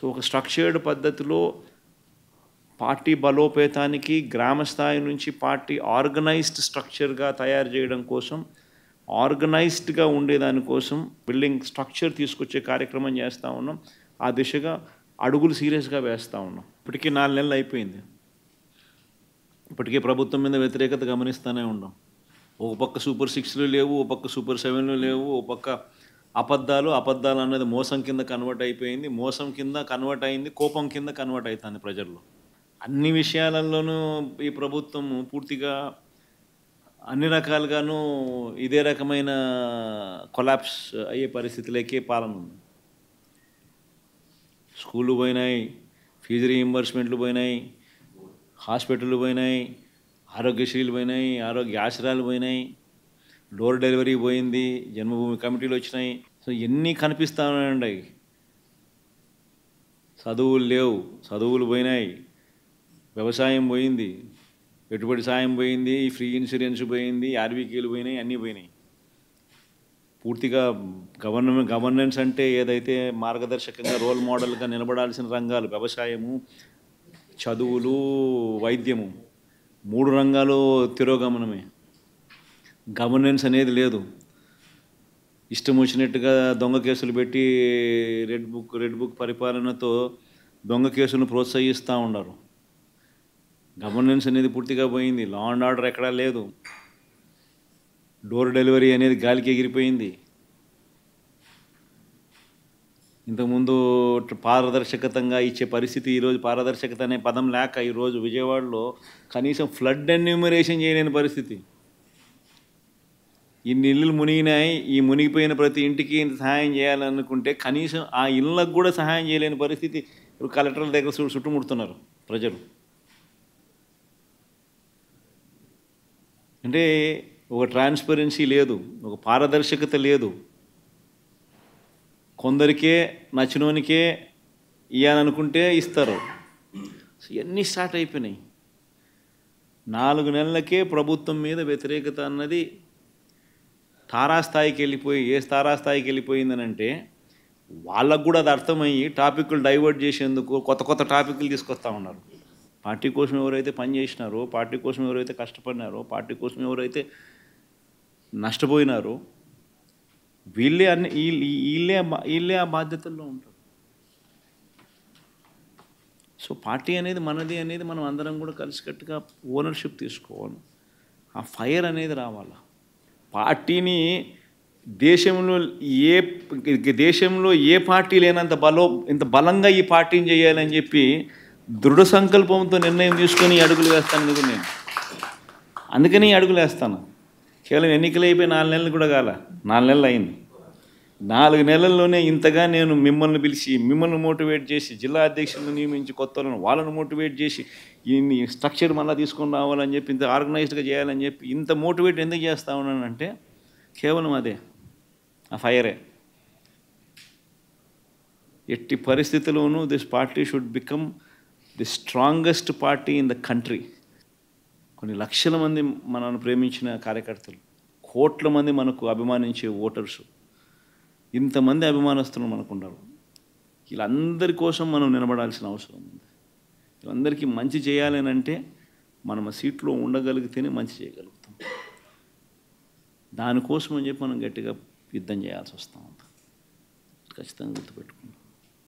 So ఒక structured పద్ధతిలో party బలోపేతానికి గ్రామ స్థాయి నుంచి పార్టీ ఆర్గనైజ్డ్ స్ట్రక్చర్గా తయారు చేయడం కోసం ఆర్గనైజ్డ్గా ఉండేదానికోసం బిల్డింగ్ స్ట్రక్చర్ తీసుకొచ్చే కార్యక్రమం చేస్తూ ఉన్నాం. ఆ దిశగా అడుగులు సీరియస్గా వేస్తూ ఉన్నాం. ఇప్పటికీ నాలుగు నెలలు అయిపోయింది. ఇప్పటికే ప్రభుత్వం మీద వ్యతిరేకత గమనిస్తూనే ఉన్నాం. ఒక పక్క సూపర్ సిక్స్లు లేవు ఒక పక్క సూపర్ సెవెన్లు లేవు ఒక పక్క అబద్ధాలు అబద్ధాలు అన్నది మోసం కింద కన్వర్ట్ అయిపోయింది. మోసం కింద కన్వర్ట్ అయింది. కోపం కింద కన్వర్ట్ అవుతుంది ప్రజల్లో. అన్ని విషయాలలోనూ ఈ ప్రభుత్వం పూర్తిగా అన్ని రకాలుగాను ఇదే రకమైన కొలాప్స్ అయ్యే పరిస్థితిలోకే పాలన ఉంది. స్కూళ్ళు పోయినాయి ఫీజు రీఎంబర్స్మెంట్లు పోయినాయి హాస్పిటళ్ళు పోయినాయి ఆరోగ్యశ్రీలు పోయినాయి ఆరోగ్య ఆశ్రయాలు పోయినాయి. డోర్ డెలివరీ పోయింది జన్మభూమి కమిటీలు వచ్చినాయి. సో ఎన్ని కనిపిస్తానండి చదువులు లేవు చదువులు పోయినాయి. వ్యవసాయం పోయింది పెట్టుబడి సాయం పోయింది ఫ్రీ ఇన్సూరెన్స్ పోయింది ఆర్బీకేలు పోయినాయి అన్నీ పోయినాయి. పూర్తిగా గవర్నమెంట్ గవర్నెన్స్ అంటే ఏదైతే మార్గదర్శకంగా రోల్ మోడల్గా నిలబడాల్సిన రంగాలు వ్యవసాయము చదువులు వైద్యము మూడు రంగాలు తిరోగమనమే. గవర్నెన్స్ అనేది లేదు. ఇష్టం వచ్చినట్టుగా దొంగ కేసులు పెట్టి రెడ్ బుక్ రెడ్ బుక్ పరిపాలనతో దొంగ కేసులను ప్రోత్సహిస్తూ ఉన్నారు గవర్నెన్స్ అనేది పూర్తిగా పోయింది. లా అండ్ ఆర్డర్ ఎక్కడా లేదు. డోర్ డెలివరీ అనేది గాలికి ఎగిరిపోయింది. ఇంతకుముందు పారదర్శకతంగా ఇచ్చే పరిస్థితి ఈరోజు పారదర్శకత అనే పదం లేక ఈరోజు విజయవాడలో కనీసం ఫ్లడ్ ఎన్యూమరేషన్ చేయలేని పరిస్థితి. ఇన్ని ఇల్లులు మునిగినాయి ఈ మునిగిపోయిన ప్రతి ఇంటికి సహాయం చేయాలనుకుంటే కనీసం ఆ ఇళ్ళకు కూడా సహాయం చేయలేని పరిస్థితి కలెక్టర్ల దగ్గర చుట్టుముడుతున్నారు ప్రజలు. అంటే ఒక ట్రాన్స్పరెన్సీ లేదు ఒక పారదర్శకత లేదు. కొందరికే నచ్చినోనికే ఇవ్వాలనుకుంటే ఇస్తారు. ఇవన్నీ స్టార్ట్ అయిపోయినాయి. నాలుగు నెలలకే ప్రభుత్వం మీద వ్యతిరేకత అన్నది తారాస్థాయికి వెళ్ళిపోయి ఏ తారాస్థాయికి వెళ్ళిపోయిందని అంటే వాళ్ళకు కూడా అది అర్థమయ్యి టాపిక్లు డైవర్ట్ చేసేందుకు కొత్త కొత్త టాపిక్లు తీసుకొస్తా ఉన్నారు. పార్టీ కోసం ఎవరైతే పనిచేసినారో పార్టీ కోసం ఎవరైతే కష్టపడినారో పార్టీ కోసం ఎవరైతే నష్టపోయినారో వీళ్ళే అన్ని వీళ్ళు వీళ్ళే వీళ్ళే ఆ బాధ్యతల్లో ఉంటారు. సో పార్టీ అనేది మనది అనేది మనం అందరం కూడా కలిసికట్టుగా ఓనర్షిప్ తీసుకోవాలి. ఆ ఫైర్ అనేది రావాలి? పార్టీని దేశంలో ఏ దేశంలో ఏ పార్టీ లేనంత బలో ఇంత బలంగా ఈ పార్టీని చేయాలని చెప్పి దృఢ సంకల్పంతో నిర్ణయం తీసుకొని అడుగులు వేస్తాను కదా నేను. అందుకని అడుగులు వేస్తాను. కేవలం ఎన్నికలు అయిపోయి నాలుగు నెలలు కూడా కాల. నాలుగు నెలలు అయింది. నాలుగు నెలల్లోనే ఇంతగా నేను మిమ్మల్ని పిలిచి మిమ్మల్ని మోటివేట్ చేసి జిల్లా అధ్యక్షులను నియమించి కొత్త వాళ్ళను మోటివేట్ చేసి ఈ స్ట్రక్చర్ మళ్ళీ తీసుకొని రావాలని చెప్పి ఇంత ఆర్గనైజ్డ్గా చేయాలని చెప్పి ఇంత మోటివేట్ ఎందుకు చేస్తా ఉన్నానంటే కేవలం అదే ఆ ఫైరే. ఎట్టి పరిస్థితుల్లోనూ this party should become the strongest party in the country కొన్ని లక్షల మంది మనల్ని ప్రేమించిన కార్యకర్తలు కోట్ల మంది మనకు అభిమానించే ఓటర్స్ ఇంతమంది అభిమానస్తులు మనకున్నారు వీళ్ళందరి కోసం మనం నిలబడాల్సిన అవసరం ఉంది. వీళ్ళందరికీ మంచి చేయాలని అంటే మనం సీట్లో ఉండగలిగితేనే మంచి చేయగలుగుతాం. దానికోసం అని చెప్పి మనం గట్టిగా యుద్ధం చేయాల్సి వస్తూ ఉంది. ఖచ్చితంగా గుర్తుపెట్టుకుంటాం